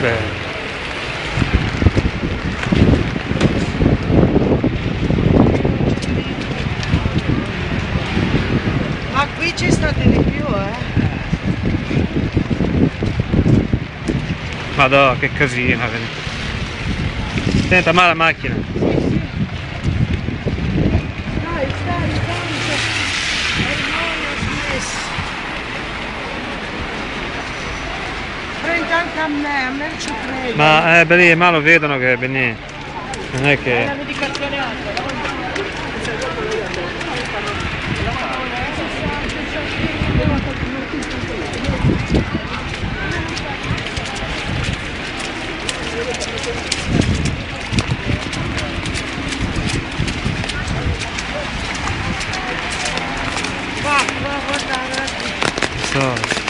Bene. Ma qui ci state di più, eh? Madò, che casino. Senta, ma la macchina. Anche a me, a me ci credi. Ma eh, lì, ma lo vedono che Benì. Non è che. La medicazione alta? Qua. So.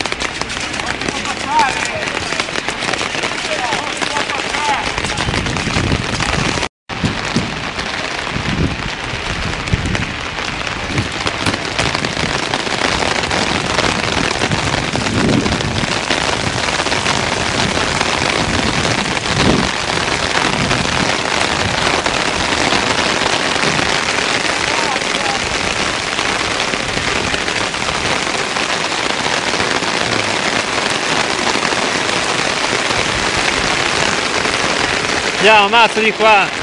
Andiamo, mazzo di qua.